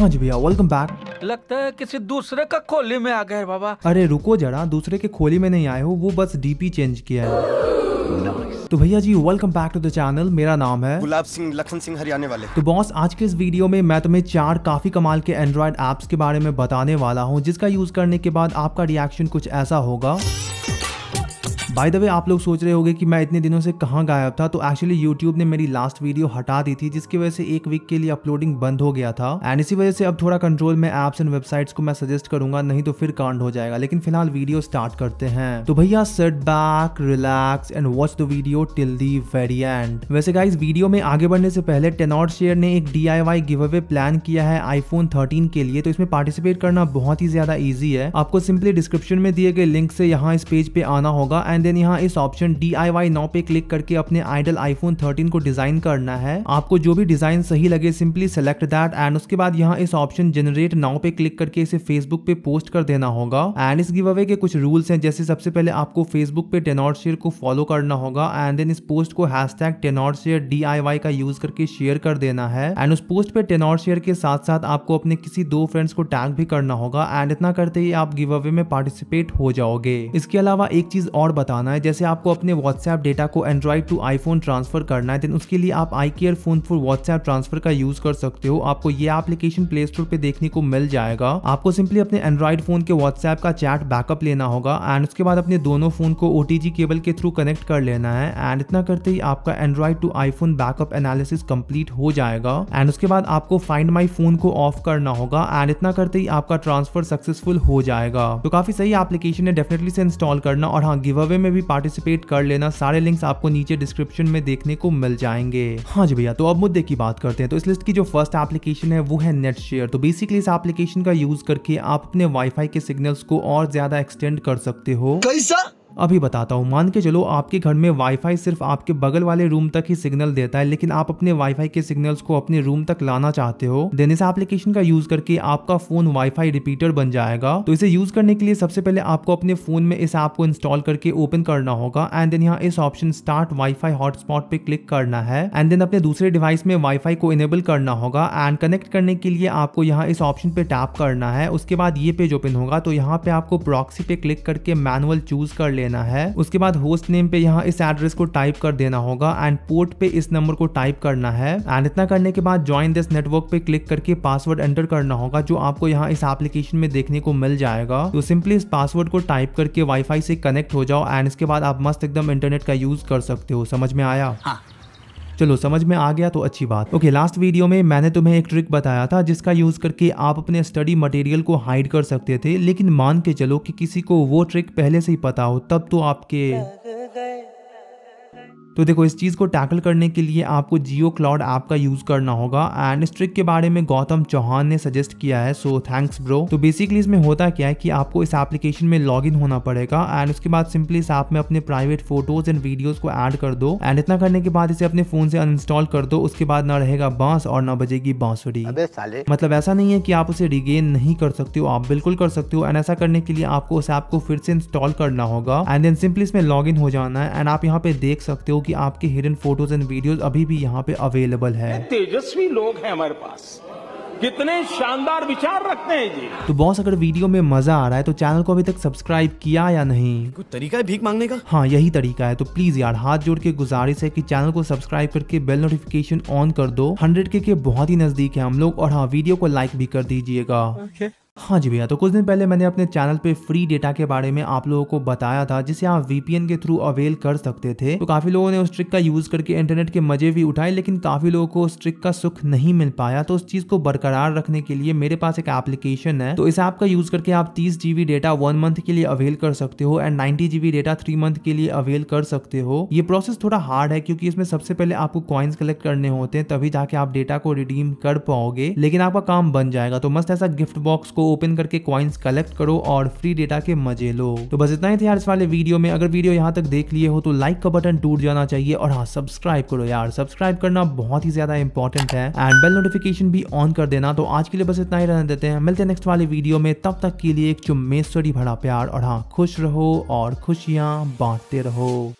हाँ जी भैया welcome back लगता है किसी दूसरे का खोली में आ गए बाबा। अरे रुको जरा दूसरे के खोली में नहीं आए हो वो बस डीपी चेंज किया है। तो भैया जी welcome back to the channel मेरा नाम है। गुलाब सिंह लखन सिंह हरियाणा वाले। तो बॉस आज के इस वीडियो में मैं तुम्हें चार काफ़ी कमाल के एंड्रॉयड एप्स के बारे में बताने वाला हूँ जिसका यूज़ करने के बाद आपका रिएक्शन कुछ ऐसा होगा। बाय द वे आप लोग सोच रहे होंगे कि मैं इतने दिनों से कहाँ गायब था तो एक्चुअली यूट्यूब ने मेरी लास्ट वीडियो हटा दी थी, जिसकी वजह से एक वीक के लिए अपलोडिंग बंद हो गया था। एंड इसी वजह से अब थोड़ा कंट्रोल में एप्स एंड वेबसाइट्स को मैं सजेस्ट करूँगा, नहीं तो फिर कांड हो जाएगा। लेकिन फ़िलहाल वीडियो स्टार्ट करते हैं। तो भैया set back relax and watch the video till the very end वैसे गाइज़ वीडियो में आगे बढ़ने से पहले टेनॉट शेयर ने एक डी गिव अवे प्लान किया है आईफोन 13 के लिए तो इसमें पार्टिसिपेट करना बहुत ही ज़्यादा ईजी है। आपको सिंपली डिस्क्रिप्शन में दिए गए लिंक से यहाँ इस पेज पे आना होगा। एंड देन यहाँ इस option D I Y now पे क्लिक करके अपने आइडल आईफोन 13 को डिज़ाइन करना है। आपको जो भी डिज़ाइन सही लगे सिंपली सेलेक्ट दैट एंड उसके बाद यहाँ इस ऑप्शन जनरेट नाउ पे क्लिक करके इसे फेसबुक पे पोस्ट कर देना होगा। एंड इस गिव अवे के कुछ रूल्स हैं, जैसे सबसे पहले आपको फेसबुक पे टेनॉट शेयर को फॉलो करना होगा एंड देन इस पोस्ट को हैश टैग टेनॉट शेयर डी आई वाई का यूज़ करके शेयर कर देना है। एंड उस पोस्ट पे टेनॉट शेयर के साथ साथ आपको अपने किसी दो फ्रेंड्स को टैग भी करना होगा। एंड इतना करते ही आप गिव अवे में पार्टिसिपेट हो जाओगे। इसके अलावा एक चीज़ और बताना है। जैसे आपको अपने व्हाट्सएप डेटा को एंड्रॉइड टू आईफोन ट्रांसफ़र करना है देन उसके लिए आप I care phone for WhatsApp transfer का यूज़ कर सकते हो। आपको ये एप्लीकेशन प्ले स्टोर पे देखने को मिल जाएगा। आपको सिंपली अपने एंड्रॉइड फ़ोन के व्हाट्सएप का चैट बैकअप लेना होगा एंड उसके बाद अपने दोनों फ़ोन को ओटीजी केबल के थ्रू कनेक्ट कर लेना है एंड इतना करते ही आपका Android to iPhone backup analysis complete हो जाएगा। एंड उसके बाद आपको फाइंड माई फ़ोन को ऑफ़ करना होगा एंड इतना करते ही आपका ट्रांसफ़र सक्सेसफुल हो जाएगा। तो काफ़ी सही एप्लीकेशन है डेफिनेटली से इंस्टॉल करना, और हाँ गिव अवे में भी पार्टिसिपेट कर लेना। सारे लिंक्स आपको नीचे डिस्क्रिप्शन में देखने को मिल जाएँगे। हाँ जी भैया तो अब मुद्दे की बात करते हैं। तो इस लिस्ट की जो फ़र्स्ट एप्लीकेशन है, वो है नेट शेयर तो बेसिकली इस एप्लीकेशन का यूज़ करके आप अपने वाईफाई के सिग्नल्स को और ज़्यादा एक्सटेंड कर सकते हो। कैसा? अभी बताता हूँ। मान के चलो आपके घर में वाईफाई सिर्फ़ आपके बगल वाले रूम तक ही सिग्नल देता है, लेकिन आप अपने वाईफाई के सिग्नल्स को अपने रूम तक लाना चाहते हो देन इस एप्लीकेशन का यूज़ करके आपका फ़ोन वाईफाई रिपीटर बन जाएगा। तो इसे यूज़ करने के लिए सबसे पहले आपको अपने फ़ोन में इस ऐप को इंस्टॉल करके ओपन करना होगा एंड देन यहाँ इस ऑप्शन स्टार्ट वाईफाई हॉटस्पॉट पे क्लिक करना है एंड देन अपने दूसरे डिवाइस में वाईफाई को इनेबल करना होगा एंड कनेक्ट करने के लिए आपको यहाँ इस ऑप्शन पे टैप करना है। उसके बाद ये पेज ओपन होगा तो यहाँ पे आपको प्रॉक्सी पे क्लिक करके मैनुअल चूज़ कर लेना है। उसके बाद होस्ट नेम पे यहाँ इस एड्रेस को टाइप कर देना होगा एंड पोर्ट पे इस नंबर को टाइप करना है। एंड इतना करने के बाद ज्वाइन दिस नेटवर्क पे क्लिक करके पासवर्ड एंटर करना होगा, जो आपको यहाँ इस एप्लीकेशन में देखने को मिल जाएगा। तो सिंपली इस पासवर्ड को टाइप करके वाईफाई से कनेक्ट हो जाओ एंड इसके बाद आप मस्त एकदम इंटरनेट का यूज़ कर सकते हो। समझ में आया? हाँ। चलो समझ में आ गया तो अच्छी बात। ओके लास्ट वीडियो में मैंने तुम्हें एक ट्रिक बताया था जिसका यूज़ करके आप अपने स्टडी मटेरियल को हाइड कर सकते थे, लेकिन मान के चलो कि किसी को वो ट्रिक पहले से ही पता हो, तब तो आपके तो देखो इस चीज़ को टैकल करने के लिए आपको जियो क्लाउड ऐप का यूज़ करना होगा। एंड इस ट्रिक के बारे में गौतम चौहान ने सजेस्ट किया है सो थैंक्स ब्रो तो बेसिकली इसमें होता क्या है कि आपको इस एप्लीकेशन में लॉग इन होना पड़ेगा। एंड उसके बाद सिंपली इस ऐप में अपने प्राइवेट फ़ोटोज़ एंड वीडियोज़ को ऐड कर दो। एंड इतना करने के बाद इसे अपने फ़ोन से अनइंस्टॉल कर दो। उसके बाद ना रहेगा बाँस और ना बजेगी बांसुरी। मतलब ऐसा नहीं है कि आप उसे रिगेन नहीं कर सकते हो आप बिल्कुल कर सकते हो। एंड ऐसा करने के लिए आपको उस ऐप को फिर से इंस्टॉल करना होगा। एंड देन सिंपली इसमें लॉग हो जाना है। एंड आप यहाँ पे देख सकते हो कि आपके हिडन फ़ोटोज़ एंड वीडियोज़ अभी भी यहाँ पे अवेलेबल है। तेजस्वी लोग हैं हमारे पास। कितने शानदार विचार रखते हैं जी। तो बॉस अगर वीडियो में मज़ा आ रहा है तो चैनल को अभी तक सब्सक्राइब किया या नहीं? कोई तरीका है भीख मांगने का? हाँ यही तरीका है। तो प्लीज़ यार हाथ जोड़ के गुजारिश है कि चैनल को सब्सक्राइब करके बेल नोटिफिकेशन ऑन कर दो। हंड्रेड के, के बहुत ही नज़दीक है हम लोग और हाँ वीडियो को लाइक भी कर दीजिएगा। हाँ जी भैया तो कुछ दिन पहले मैंने अपने चैनल पे फ्री डेटा के बारे में आप लोगों को बताया था, जिसे आप वीपीएन के थ्रू अवेल कर सकते थे। तो काफ़ी लोगों ने उस ट्रिक का यूज़ करके इंटरनेट के मज़े भी उठाए, लेकिन काफ़ी लोगों को उस ट्रिक का सुख नहीं मिल पाया। तो उस चीज़ को बरकरार रखने के लिए मेरे पास एक एप्लीकेशन है। तो इस ऐप का यूज़ करके आप तीस जीबी डेटा वन मंथ के लिए अवेल कर सकते हो and ninety GB data three month के लिए अवेल कर सकते हो। ये प्रोसेस थोड़ा हार्ड है, क्योंकि इसमें सबसे पहले आपको कॉइन्स कलेक्ट करने होते हैं, तभी जाके आप डेटा को रिडीम कर पाओगे, लेकिन आपका काम बन जाएगा। तो मस्त ऐसा गिफ्ट बॉक्स को ओपन करके कॉइन्स कलेक्ट करो और फ्री डेटा के मज़े लो। तो बस इतना ही था यार इस वाले वीडियो में। अगर वीडियो यहाँ तक देख लिए हो तो लाइक का बटन टूट जाना चाहिए और हाँ सब्सक्राइब करो यार। सब्सक्राइब करना बहुत ही ज़्यादा इंपॉर्टेंट है। एंड बेल नोटिफिकेशन भी ऑन कर देना। तो आज के लिए बस इतना ही रहने देते हैं। मिलते हैं नेक्स्ट वाले वीडियो में। तब तक के लिए एक चुम्मेश्वरी भरा प्यार और हाँ खुश रहो और खुशियाँ बांटते रहो।